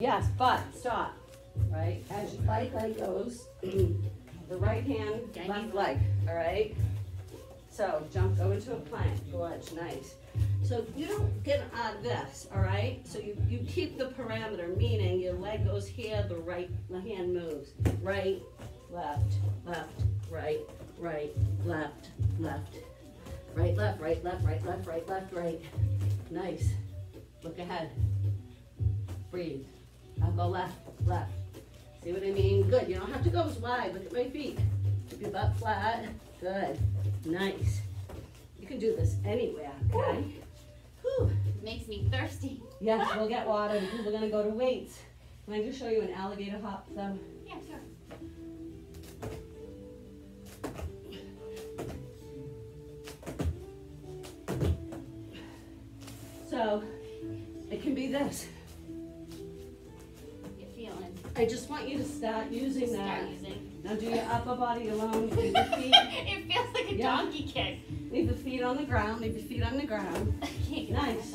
Yes, but stop, right? As your right leg goes, the right hand, left leg, all right? So jump, go into a plank, gorge, nice. So you don't get on this, all right? So you, you keep the parameter, meaning your leg goes here, the right the hand moves. Right, left, left, right, right, left, left. Right, left, right, left, right, left, right, left, right. Nice. Look ahead. Breathe. I'll go left, left. See what I mean? Good. You don't have to go as wide. Look at my feet. Keep your butt flat. Good. Nice. You can do this anywhere, okay? Whew. Makes me thirsty. Yes, we'll get water because we're gonna go to weights. Can I just show you an alligator hop though? Yeah, sure. So, it can be this. I just want you to start using that. Using. Now do your upper body alone, leave your feet, it feels like a Yeah. donkey kick. leave the feet on the ground, leave your feet on the ground. I can't get Nice.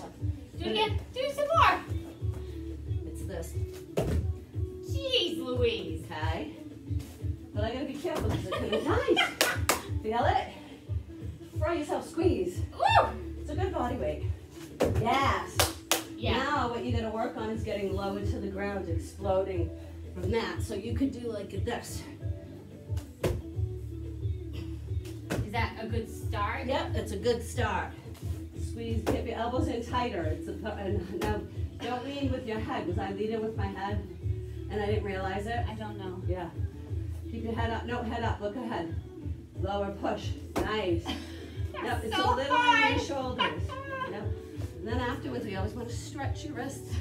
Do it again. Do some more. It's this, Jeez Louise. okay? But I gotta be careful because it can be nice. Feel it? Throw yourself, squeeze. Woo! It's a good body weight. Yes. Yeah. Now what you gotta work on is getting low into the ground, exploding from that. So you could do like this. Is that a good start? Yep, it's a good start. Squeeze, get your elbows in tighter. It's a, and now don't lean with your head. Was I leaning with my head and I didn't realize it? I don't know. Yeah. Keep your head up. No, head up. Look ahead. Lower push. Nice. Yep, That's it's so a little on hard. your shoulders. Then afterwards, we always want to stretch your wrists.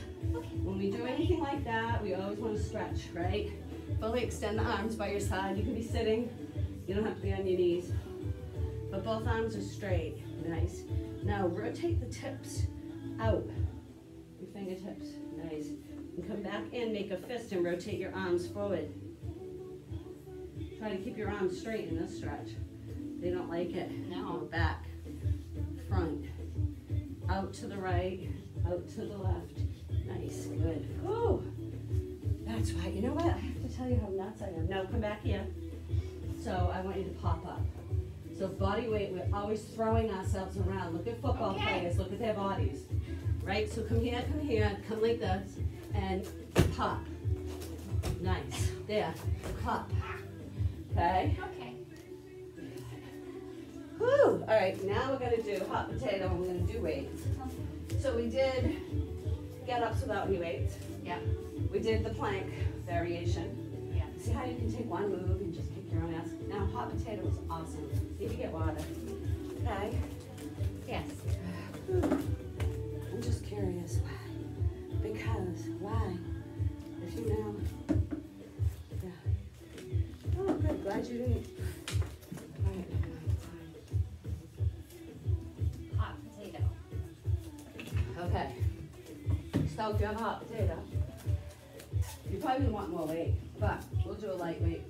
When we do anything like that, we always want to stretch, right? Fully extend the arms by your side. You can be sitting. You don't have to be on your knees. But both arms are straight. Nice. Now rotate the tips out. Your fingertips. Nice. And come back in, make a fist, and rotate your arms forward. Try to keep your arms straight in this stretch. They don't like it. No. Go back, out to the right, out to the left. Nice, good. Whew. That's right. You know what? I have to tell you how nuts I am. No, come back here. So I want you to pop up. So body weight, we're always throwing ourselves around. Look at football Okay. players, look at their bodies. Right? So come here, come here, come like this, and pop. Nice. There. Pop. Okay? Okay. All right, now we're gonna do hot potato and we're gonna do weights. So we did get ups without any weights. Yeah. We did the plank variation. Yeah. See how you can take one move and just kick your own ass? Now hot potato is awesome. Need to get water. Okay. Yes. I'm just curious why. Because why? If you know. Yeah. Oh, good. Glad you didn't. So if you have a hot potato, you probably want more weight, but we'll do a light weight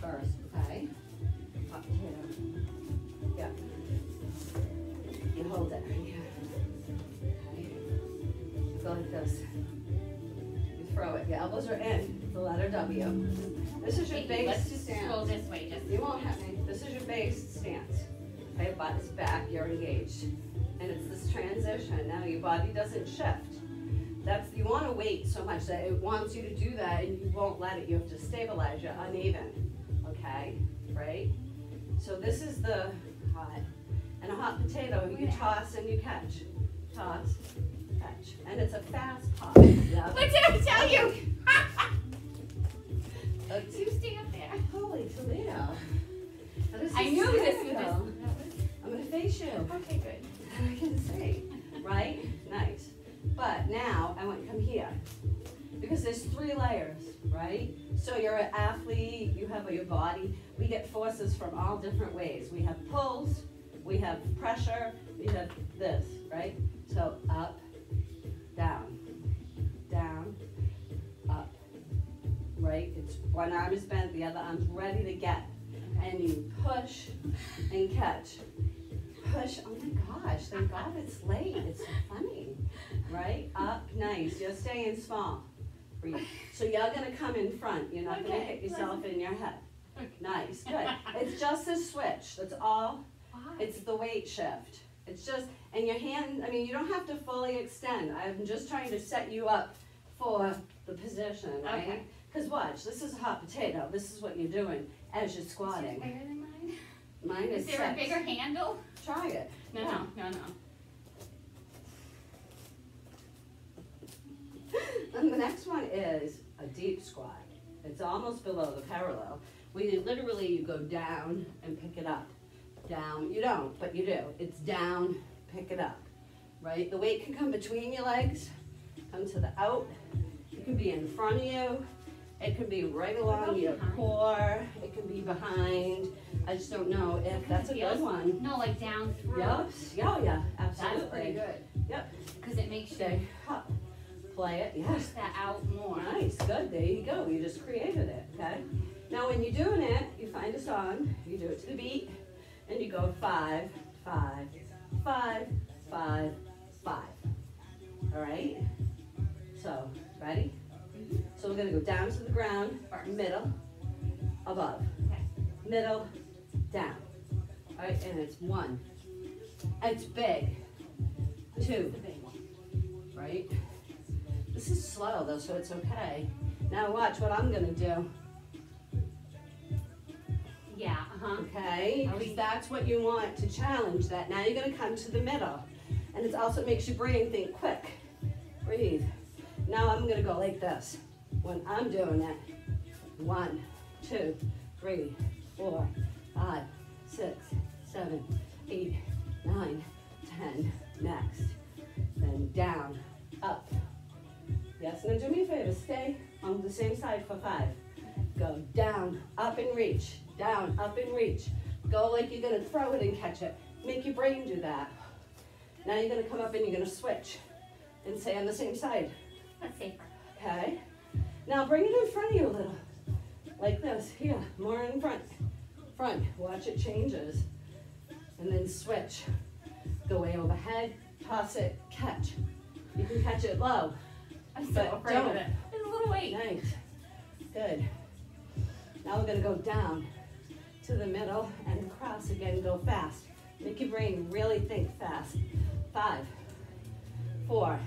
first, okay? Hot potato. Yeah. You hold it right here. Okay. Go like this. You throw it. Your elbows are in the letter W. This is your Wait, base let's just stance. go this way. Just You won't have me. This is your base stance. Okay, butt is back, you're engaged. And it's this transition. Now your body doesn't shift. That's you want to wait so much that it wants you to do that and you won't let it. You have to stabilize. You're uneven. Okay? Right? So this is the hot. And a hot potato, you toss and you catch. Toss, catch. And it's a fast pop. Yeah. What did I tell you? Uh, you stay up there. Holy Toledo. I knew this was this. I'm gonna face you. Okay, good. I can see, right? Nice. But now I want to come here because there's three layers, right? So you're an athlete, you have your body. We get forces from all different ways. We have pulls, we have pressure, we have this, right? So up, down, down, up, right? It's one arm is bent, the other arm's ready to get. And you push and catch. Push, oh my gosh, thank God it's late. It's so funny. Right? Up, nice. You're staying small. Breathe. So y'all gonna come in front. You're not gonna hit yourself in your head. Nice, good. It's just a switch. That's all. Why? It's the weight shift. It's just, and your hand, I mean, you don't have to fully extend. I'm just trying to set you up for the position, right? Okay. Cause watch, this is a hot potato. This is what you're doing as you're squatting. Mine? Is Is there a bigger handle? Try it. No, Yeah. no, no, no. And the next one is a deep squat. It's almost below the parallel. We literally, you go down and pick it up. Down, you don't, but you do. It's down, pick it up, right? The weight can come between your legs, come to the out. It can be in front of you. It can be right along your behind? core. It can be behind. I just don't know if that's a good one. No, like down through. Yep, yeah, yeah, absolutely. That's pretty good. Yep. Because it makes you up. Play it, yes. push that out more. Nice, good, there you go, you just created it, okay? Now, when you're doing it, you find a song, you do it to the beat, and you go five, five, five, five, five. All right? So, ready? So we're gonna go down to the ground, middle, above, middle, down. All right, and it's one. It's big. Two. is the big one. right? This is slow though, so it's okay. Now watch what I'm gonna do, Yeah, uh-huh. okay? Because that's what you want to challenge that. Now you're gonna come to the middle. And it also makes your brain think quick. Breathe. Now I'm gonna go like this. When I'm doing it, one, two, three, four, five, six, seven, eight, nine, ten. Next. Then down, up. Yes, now do me a favor, stay on the same side for five. Go down, up and reach, down, up and reach. Go like you're gonna throw it and catch it. Make your brain do that. Now you're gonna come up and you're gonna switch and stay on the same side, That's safer. okay? Now bring it in front of you a little, like this, here, more in front. Front, watch it changes. And then switch. Go way overhead, toss it, catch. You can catch it low. I'm so afraid don't. of it. There's a little weight. Nice. Good. Now we're gonna go down to the middle and cross again, go fast. Make your brain really think fast. Five, four.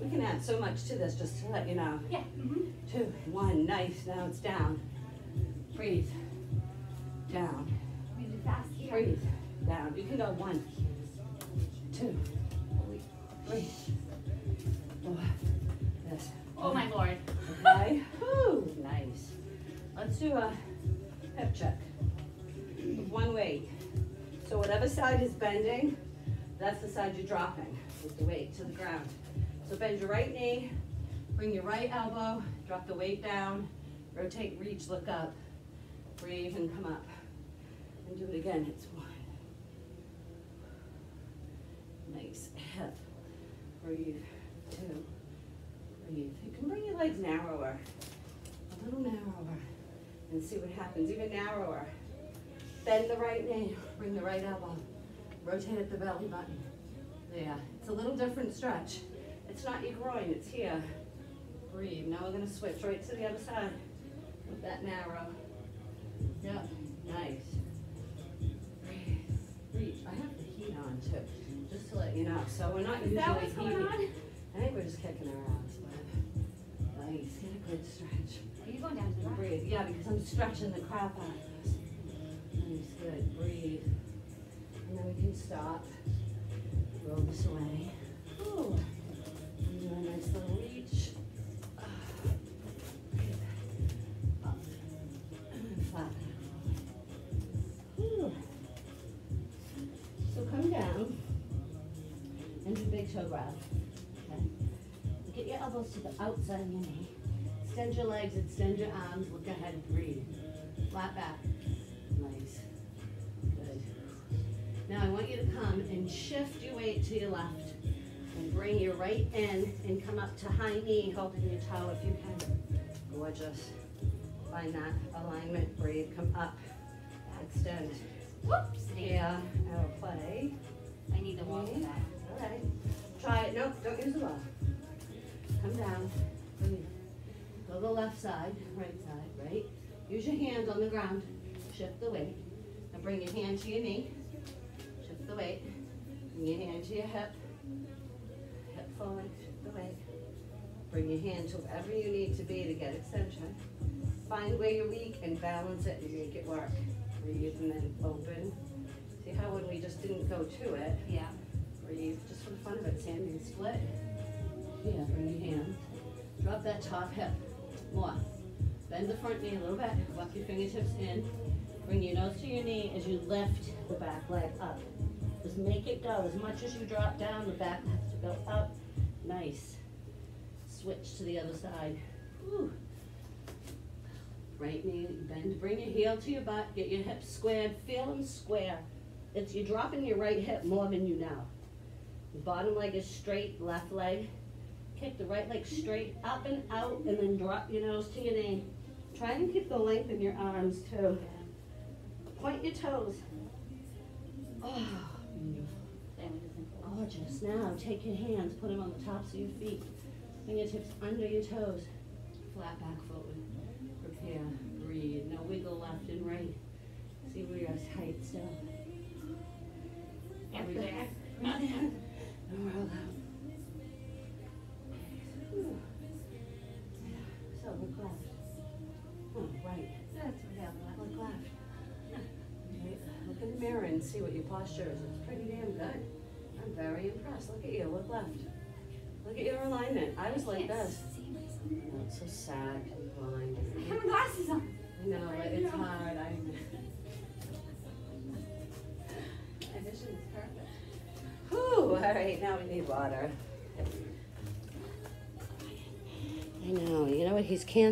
We can add so much to this just to let you know. Yeah. Mm-hmm. Two, one, nice. Now it's down. Breathe. Down. We fast here. Breathe. Down. You can go one, two, three, four. This. Oh my lord. Okay, Whew, nice. Let's do a hip check. One weight. So whatever side is bending, that's the side you're dropping with the weight to the ground. So bend your right knee, bring your right elbow, drop the weight down, rotate, reach, look up, breathe and come up. And do it again, it's one. Nice, hip, breathe, two, breathe. You can bring your legs narrower, a little narrower, and see what happens, even narrower. Bend the right knee, bring the right elbow, rotate at the belly button. There, it's a little different stretch. It's not your groin, it's here. Breathe, now we're gonna switch right to the other side with that narrow. Yep, nice. Breathe, reach, I have the heat on too, just to let you know, so we're not Is usually that what's going on? I think we're just kicking our ass, but nice, get a good stretch. Are you going down to the left? Breathe, yeah, because I'm stretching the crap out of this. Nice, good, breathe. And then we can stop, roll this away. Ooh. Nice little reach. Flat. So come down and do big toe grab. Okay. Get your elbows to the outside of your knee. Extend your legs, extend your arms, look ahead, and breathe. Flat back. Nice. Good. Now I want you to come and shift your weight to your left. Bring your right in and come up to high knee, holding your toe if you can. Gorgeous. Find that alignment, breathe, come up, extend. Whoops. Yeah, out of play. I need the wall for that. All right. Try it. Nope, don't use the wall. Come down. Breathe. Go the left side, right side, right? Use your hands on the ground. Shift the weight. Now bring your hand to your knee. Shift the weight. Bring your hand to your hip. Forward, weight. Bring your hand to wherever you need to be to get extension. Find where you're weak and balance it and make it work. Breathe and then open. See how when we just didn't go to it, Yeah. breathe, just for the fun of it, standing split. Yeah, bring your hands. Drop that top hip. More. Bend the front knee a little bit. Walk your fingertips in. Bring your nose to your knee as you lift the back leg up. Just make it go. As much as you drop down, the back has to go up. Nice. Switch to the other side. Whew. Right knee, bend, bring your heel to your butt, get your hips squared, feel them square. It's, you're dropping your right hip more than you know. Bottom leg is straight, left leg. Kick the right leg straight up and out and then drop your nose to your knee. Try and keep the length in your arms too. Point your toes. Oh, beautiful. Gorgeous. Now take your hands, put them on the tops of your feet. Fingertips under your toes. Flat back forward. Prepare. Breathe. No wiggle left and right. See where you're tight still. Breathe in and roll out. So look left. Oh, right. That's what. Look left. Look in the mirror and see what your posture is. I'm impressed. Look at you. Look left. Look at your alignment. I was like this. Oh, it's so sad to be blind. I have glasses on. I know, but it's hard. I. My vision is perfect. Whew, all right, now we need water. I know, you know what, he's cancer.